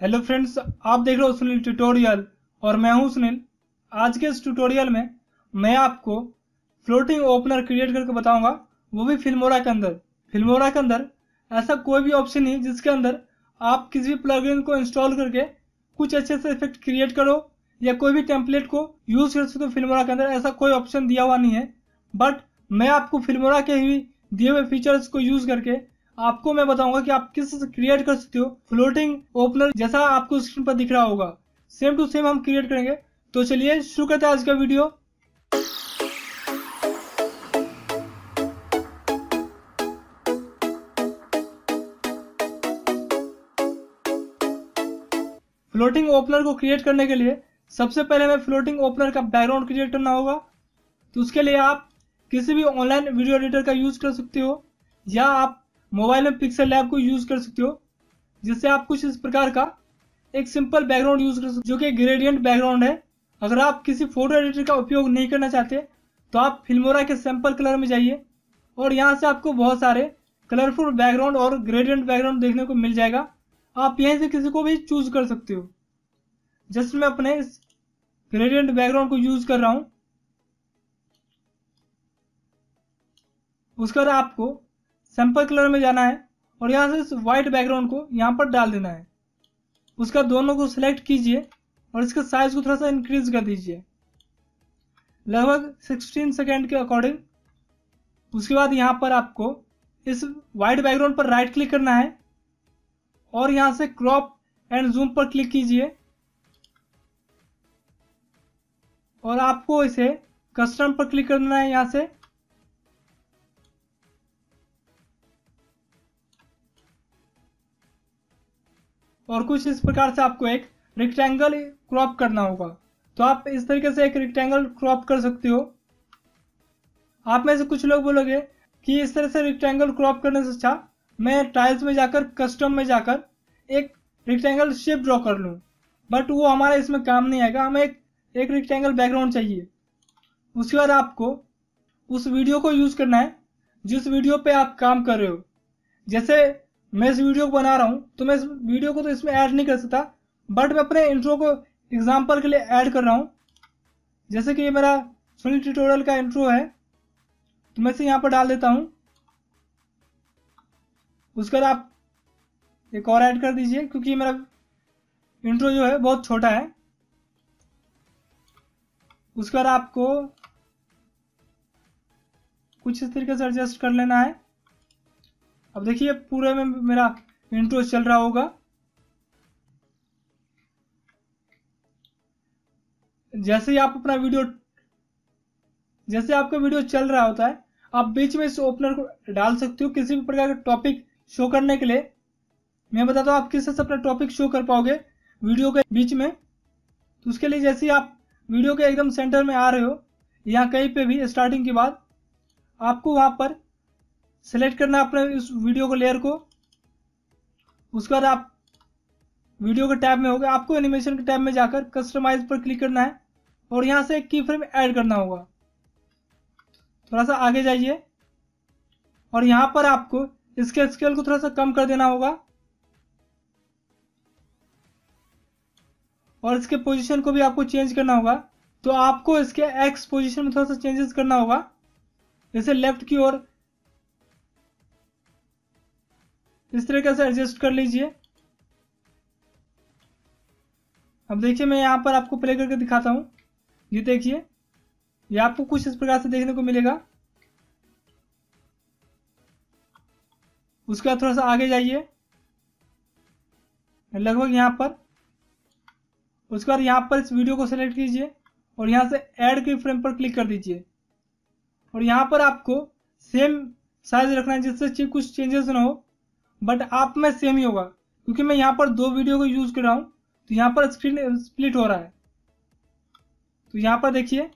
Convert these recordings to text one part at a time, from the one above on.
Hello friends, आप देख रहे हो सुनील ट्यूटोरियल और मैं हूँ सुनील। आज के इस ट्यूटोरियल में मैं आपको फ्लोटिंग ओपनर क्रिएट करके बताऊँगा, वो भी फिल्मोरा के अंदर। फिल्मोरा के अंदर ऐसा कोई भी ऑप्शन नहीं, जिसके अंदर आप किसी भी प्लगइन को इंस्टॉल करके कुछ अच्छे से इफ़ेक्ट क्रिएट करो या कोई भी टेम्पलेट को यूज़ कर सकते हो फिल्मोरा के अंदर, ऐसा कोई ऑप्शन दिया हुआ नहीं है। बट मैं आपको फिल्मोरा के ही दिए हुए फीचर्स को यूज़ करके आपको मैं बताऊँगा कि आप किस क्रिएट कर सकते हो। फ्लोटिंग ओपनर जैसा आपको स्क्रीन पर दिख रहा होगा। सेम टू सेम हम क्रिएट करेंगे। तो चलिए शुरू करते हैं आज का वीडियो फ्लोटिंग ओपनर को क्रिएट करने के लिए सबसे पहले हमें फ्लोटिंग ओपनर का बैकग्राउंड क्रिएट करना होगा। तो उसके लिए आप किसी भी ऑनलाइन वीडियो एडिटर का यूज़ कर सकते हो, या आप मोबाइल में पिक्सल लैब को यूज़ कर सकते हो, जिससे आप कुछ इस प्रकार का एक सिंपल बैकग्राउंड यूज़ कर सकते जो कि ग्रेडियंट बैकग्राउंड है। अगर आप किसी फ़ोटो एडिटर का उपयोग नहीं करना चाहते तो आप फिल्मोरा के सैंपल कलर में जाइए, और यहाँ से आपको बहुत सारे कलरफुल बैकग्राउंड और ग्रेडियंट बैकग्राउंड देखने को मिल जाएगा। आप यहीं से किसी को भी चूज़ कर सकते हो। जस्ट मैं अपने इस ग्रेडियंट बैकग्राउंड को यूज़ कर रहा हूँ। उसके बाद आपको सैंपल कलर में जाना है और यहाँ से व्हाइट बैकग्राउंड को यहाँ पर डाल देना है। उसका दोनों को सिलेक्ट कीजिए और इसके साइज़ को थोड़ा सा इंक्रीज कर दीजिए। लगभग 16 सेकेंड के अकॉर्डिंग उसके बाद यहाँ पर आपको इस व्हाइट बैकग्राउंड पर राइट क्लिक करना है और यहाँ से क्रॉप एंड जूम पर क्लिक कीजिए। और आपको इसे कस्टम पर क्लिक करना है यहाँ से। और कुछ इस प्रकार से आपको एक रेक्टेंगल क्रॉप करना होगा। तो आप इस तरीके से एक रेक्टेंगल क्रॉप कर सकते हो। आप में से कुछ लोग बोलोगे कि इस तरह से रेक्टेंगल क्रॉप करने से अच्छा मैं टाइल्स में जाकर कस्टम में जाकर एक रेक्टेंगल शेप ड्रॉ कर लूँ। बट वो हमारा इसमें काम नहीं आएगा। हमें एक एक रेक्टेंगल बैकग्राउंड चाहिए। उसके बाद आपको उस वीडियो को यूज़ करना है, जिस वीडियो पे आप काम कर रहे हो। जैसे मैं इस वीडियो को बना रहा हूँ तो मैं इस वीडियो को तो इसमें ऐड नहीं कर सकता बट मैं अपने इंट्रो को एग्ज़ाम्पल के लिए ऐड कर रहा हूँ। जैसे कि ये मेरा सुनी ट्यूटोरियल का इंट्रो है तो मैं इसे यहाँ पर डाल देता हूँ। उसके बाद आप एक और ऐड कर दीजिए, क्योंकि मेरा इंट्रो जो है बहुत छोटा है। उसके बाद आपको कुछ इस तरीके से एडजस्ट कर लेना है। अब देखिए, पूरे में मेरा इंट्रो चल रहा होगा। जैसे ही आप अपना वीडियो जैसे आपका वीडियो चल रहा होता है, आप बीच में इस ओपनर को डाल सकते हो किसी भी प्रकार का टॉपिक शो करने के लिए। मैं बताता हूँ आप किस से अपना टॉपिक शो कर पाओगे वीडियो के बीच में। तो उसके लिए जैसे ही आप वीडियो के एकदम सेंटर में आ रहे हो, या कहीं पे भी स्टार्टिंग के बाद, आपको वहाँ पर सेलेक्ट करना है अपने इस वीडियो को लेयर को। उसके बाद आप वीडियो के टैब में होगा। आपको एनिमेशन के टैब में जाकर कस्टमाइज पर क्लिक करना है और यहाँ से एक की फ्रेम ऐड करना होगा। थोड़ा सा आगे जाइए। और यहाँ पर आपको इसके स्केल को थोड़ा सा कम कर देना होगा। और इसके पोजीशन को भी आपको चेंज करना होगा। तो आपको इसके एक्स पोजीशन में थोड़ा सा चेंजेस करना होगा। जैसे लेफ़्ट की ओर इस तरीके से एडजस्ट कर लीजिए। अब देखिए, मैं यहाँ पर आपको प्ले करके दिखाता हूँ। ये देखिए, ये आपको कुछ इस प्रकार से देखने को मिलेगा। उसके बाद थोड़ा सा आगे जाइए। लगभग यहाँ पर। उसके बाद यहाँ पर इस वीडियो को सेलेक्ट कीजिए और यहाँ से ऐड के फ्रेम पर क्लिक कर दीजिए। और यहाँ पर आपको सेम साइज़ रखना है जिससे कुछ चेंजेस ना हो। बट आप में सेम ही होगा। क्योंकि मैं यहाँ पर दो वीडियो को यूज़ कर रहा हूँ तो यहाँ पर स्क्रीन स्प्लिट हो रहा है। तो यहाँ पर देखिए,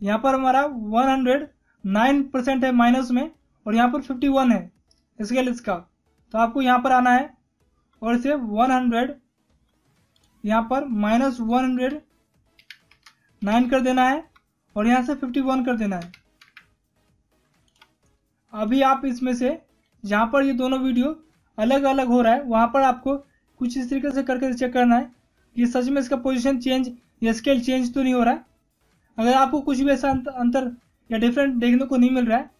यहाँ पर हमारा 109 परसेंट है माइनस में, और यहाँ पर 51 है स्केल इसका। तो आपको यहाँ पर आना है, और इसे 100 यहाँ पर माइनस वन नाइन कर देना है, और यहाँ से फिफ्टी वन कर देना है। अभी आप इसमें से जहाँ पर ये दोनों वीडियो अलग अलग हो रहा है, वहाँ पर आपको कुछ इस तरीके से करके चेक करना है कि सच में इसका पोजिशन चेंज या स्केल चेंज तो नहीं हो रहा है। अगर आपको कुछ भी ऐसा अंतर या डिफरेंट देखने को नहीं मिल रहा है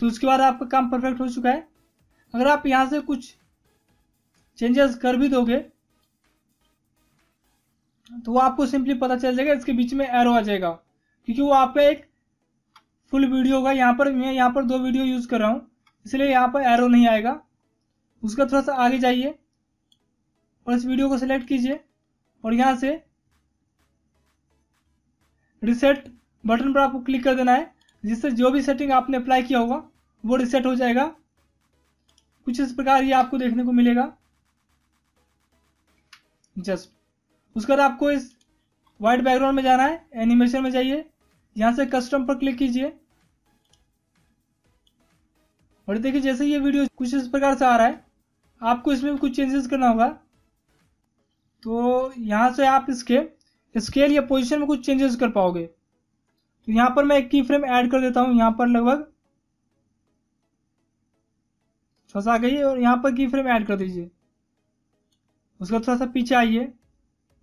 तो उसके बाद आपका काम परफेक्ट हो चुका है। अगर आप यहाँ से कुछ चेंजेस कर भी दोगे तो वो आपको सिंपली पता चल जाएगा, इसके बीच में एरो आ जाएगा। क्योंकि वो आपका एक फुल वीडियो होगा, यहाँ पर मैं यहाँ पर दो वीडियो यूज़ कर रहा हूँ। इसलिए यहाँ पर एरो नहीं आएगा। उसका थोड़ा सा आगे जाइए और इस वीडियो को सिलेक्ट कीजिए और यहाँ से रिसेट बटन पर आपको क्लिक कर देना है, जिससे जो भी सेटिंग आपने अप्लाई किया होगा, वो रिसेट हो जाएगा। कुछ इस प्रकार ये आपको देखने को मिलेगा। जस्ट उसके बाद आपको इस व्हाइट बैकग्राउंड में जाना है एनिमेशन में जाइए। यहाँ से कस्टम पर क्लिक कीजिए। और देखिए, जैसे ये वीडियो कुछ इस प्रकार से आ रहा है, आपको इसमें कुछ चेंजेस करना होगा। तो यहाँ से आप इसके स्केल या पोजीशन में कुछ चेंजेस कर पाओगे। तो यहाँ पर मैं एक की फ्रेम ऐड कर देता हूँ। यहाँ पर लगभग आ गई और यहाँ पर की फ्रेम ऐड कर दीजिए। उसका थोड़ा सा पीछे आइए।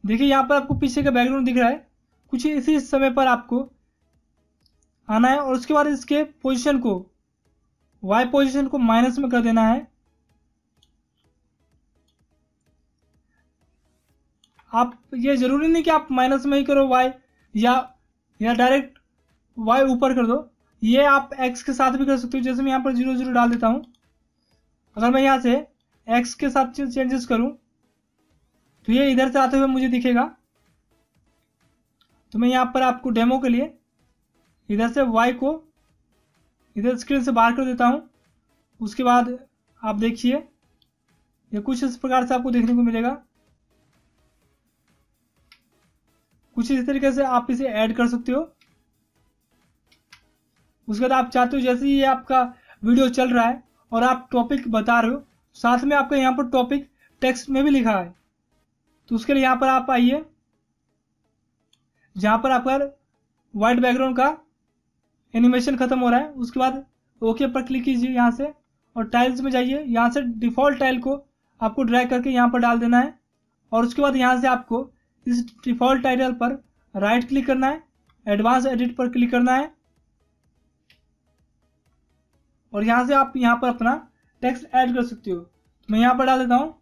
देखिए, यहाँ पर आपको पीछे का बैकग्राउंड दिख रहा है। कुछ इसी समय पर आपको आना है और उसके बाद इसके पोजीशन को वाई पोजीशन को माइनस में कर देना है। आप ये ज़रूरी नहीं कि आप माइनस में ही करो वाई या या डायरेक्ट वाई ऊपर कर दो। ये आप एक्स के साथ भी कर सकते हो, जैसे मैं यहाँ पर ज़ीरो ज़ीरो डाल देता हूँ। अगर मैं यहाँ से एक्स के साथ चेंजेस करूँ तो ये इधर से आते हुए मुझे दिखेगा। तो मैं यहाँ पर आपको डेमो के लिए इधर से वाई को इधर स्क्रीन से बाहर कर देता हूँ। उसके बाद आप देखिए, ये कुछ इस प्रकार से आपको देखने को मिलेगा। कुछ इस तरीके से आप इसे ऐड कर सकते हो। उसके बाद आप चाहते हो जैसे ये आपका वीडियो चल रहा है और आप टॉपिक बता रहे हो, साथ में आपका यहाँ पर टॉपिक टेक्स्ट में भी लिखा है। तो उसके लिए यहाँ पर आप आइए, जहाँ पर आपका व्हाइट बैकग्राउंड का एनिमेशन खत्म हो रहा है। उसके बाद ओके पर क्लिक कीजिए यहाँ से और टाइल्स में जाइए। यहाँ से डिफ़ॉल्ट टाइल को आपको ड्रैग करके यहाँ पर डाल देना है। और उसके बाद यहाँ से आपको इस डिफ़ॉल्ट टाइटल पर राइट क्लिक करना है। एडवांस एडिट पर क्लिक करना है। और यहाँ से आप यहाँ पर अपना टेक्स्ट ऐड कर सकते हो। तो मैं यहाँ पर डाल देता हूँ।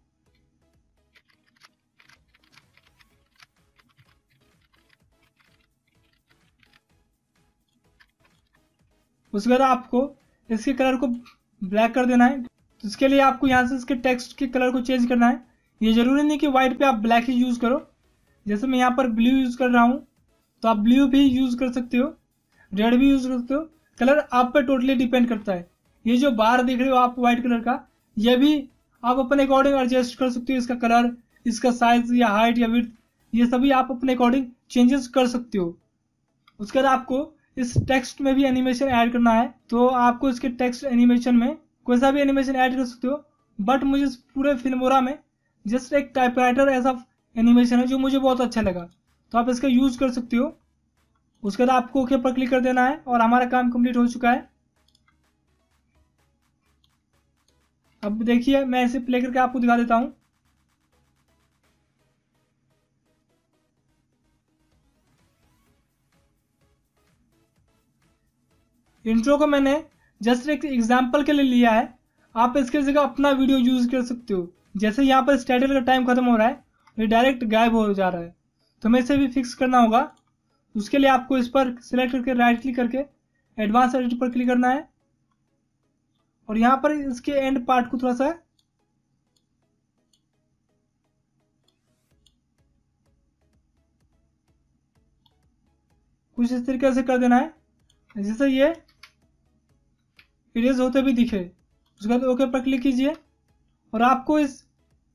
उसके बाद आपको इसके कलर को ब्लैक कर देना है। तो इसके लिए आपको यहाँ से इसके टेक्स्ट के कलर को चेंज करना है। ये ज़रूरी नहीं कि व्हाइट पे आप ब्लैक ही यूज़ करो। जैसे मैं यहाँ पर ब्लू यूज़ कर रहा हूँ तो आप ब्लू भी यूज़ कर सकते हो रेड भी यूज़ कर सकते हो। कलर आप पर टोटली डिपेंड करता है। ये जो बार देख रहे हो आप व्हाइट कलर का, ये भी आप अपने अकॉर्डिंग एडजस्ट कर सकते हो इसका कलर इसका साइज़ या हाइट या विथ ये सभी आप अपने अकॉर्डिंग चेंजेस कर सकते हो। उसके बाद आपको इस टेक्स्ट में भी एनिमेशन ऐड करना है तो आपको इसके टेक्स्ट एनिमेशन में कोई सा भी एनिमेशन ऐड कर सकते हो बट मुझे पूरे फिल्मोरा में जस्ट एक टाइपराइटर ऐसा एनिमेशन है जो मुझे बहुत अच्छा लगा। तो आप इसका यूज़ कर सकते हो। उसके बाद आपको ओके पर क्लिक कर देना है और हमारा काम कंप्लीट हो चुका है। अब देखिए, मैं इसे प्ले करके आपको दिखा देता हूँ। इंट्रो को मैंने जस्ट एक एग्ज़ाम्पल के लिए लिया है। आप इसके जगह अपना वीडियो यूज़ कर सकते हो। जैसे यहाँ पर स्टाइटल का टाइम खत्म हो रहा है, ये डायरेक्ट गायब हो जा रहा है। तो हमें इसे भी फिक्स करना होगा। उसके लिए आपको इस पर सिलेक्ट करके राइट क्लिक करके एडवांस एडिट पर क्लिक करना है। और यहाँ पर इसके एंड पार्ट को थोड़ा सा कुछ इस तरीके से कर देना है। जैसे ये इरेज होते भी दिखे। उसके बाद ओके पर क्लिक कीजिए और आपको इस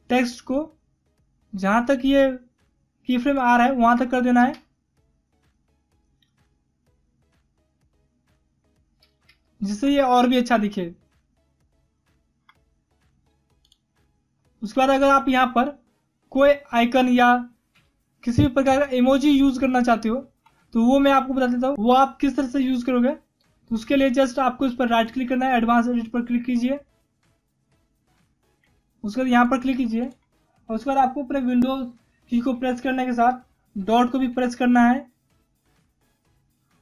टेक्स्ट को जहाँ तक ये की फ्रेम आ रहा है, वहाँ तक कर देना है। जिससे ये और भी अच्छा दिखे। उसके बाद अगर आप यहाँ पर कोई आइकन या किसी भी प्रकार का इमोजी यूज़ करना चाहते हो तो वो मैं आपको बता देता हूँ, वो आप किस तरह से यूज़ करोगे? तो उसके लिए जस्ट आपको इस पर राइट क्लिक करना है एडवांस एडिट पर क्लिक कीजिए। उसके बाद यहाँ पर क्लिक कीजिए। और उसके बाद आपको अपने विंडोज़ की को प्रेस करने के साथ डॉट को भी प्रेस करना है।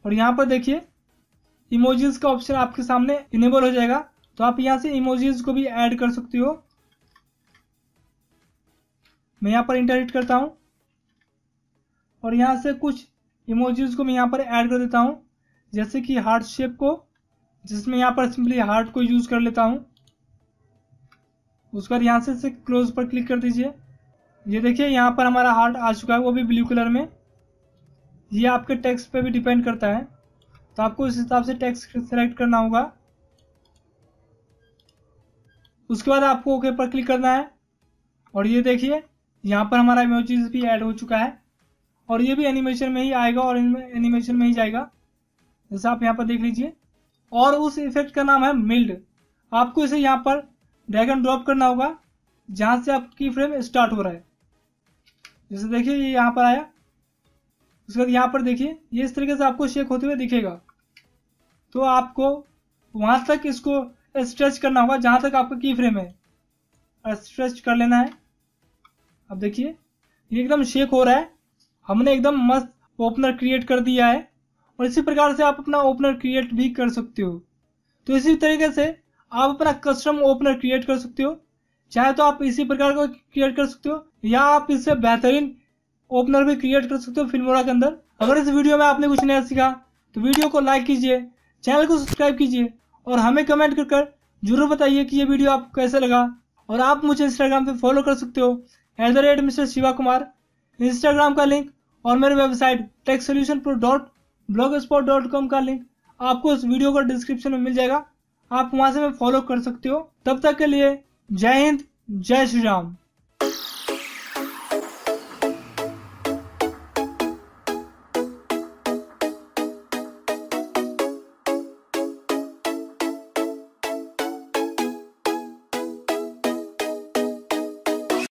और यहाँ पर देखिए इमोजीज का ऑप्शन आपके सामने इनेबल हो जाएगा। तो आप यहाँ से इमोजीज को भी ऐड कर सकते हो। मैं यहाँ पर इंटर करता हूँ। और यहाँ से कुछ इमोजीज को मैं यहाँ पर ऐड कर देता हूँ। जैसे कि हार्ट शेप को जिसमें यहाँ पर सिंपली हार्ट को यूज़ कर लेता हूँ। उसके बाद यहाँ से, से क्लोज पर क्लिक कर दीजिए। ये देखिए यहाँ पर हमारा हार्ट आ चुका है वो भी ब्लू कलर में। ये आपके टेक्स्ट पे भी डिपेंड करता है। तो आपको इस हिसाब से टेक्स्ट सेलेक्ट करना होगा। उसके बाद आपको ओके पर क्लिक करना है। और ये देखिए यहाँ पर हमारा इमोजीज भी ऐड हो चुका है। और ये भी एनिमेशन में ही आएगा और एनिमेशन में ही जाएगा। जैसे आप यहाँ पर देख लीजिए। और उस इफ़ेक्ट का नाम है मिल्ड आपको इसे यहाँ पर ड्रैग एंड ड्रॉप करना होगा, जहाँ से आपकी फ्रेम स्टार्ट हो रहा है। जैसे देखिए, ये यहाँ पर आया। उसके बाद यहाँ पर देखिए, ये इस तरीके से आपको शेक होते हुए दिखेगा। तो आपको वहाँ तक इसको स्ट्रेच करना होगा, जहाँ तक आपका की फ्रेम है। स्ट्रेच कर लेना है। अब देखिए, ये एकदम शेक हो रहा है। हमने एकदम मस्त ओपनर क्रिएट कर दिया है। और इसी प्रकार से आप अपना ओपनर क्रिएट भी कर सकते हो। तो इसी तरीके से आप अपना कस्टम ओपनर क्रिएट कर सकते हो। चाहे तो आप इसी प्रकार को क्रिएट कर सकते हो, या आप इससे बेहतरीन ओपनर भी क्रिएट कर सकते हो फिल्मोरा के अंदर। अगर इस वीडियो में आपने कुछ नया सीखा तो वीडियो को लाइक कीजिए चैनल को सब्सक्राइब कीजिए, और हमें कमेंट कर ज़रूर बताइए कि ये वीडियो आपको कैसे लगा। और आप मुझे इंस्टाग्राम पे फॉलो कर सकते हो at the rate Mr Shiva Kumar Instagram का लिंक और मेरे website tech solution pro dot blog का लिंक आपको इस वीडियो का डिस्क्रिप्शन में मिल जाएगा। आप वहाँ से मैं फॉलो कर सकते हो। तब तक के लिए जय हिंद, जय श्री राम।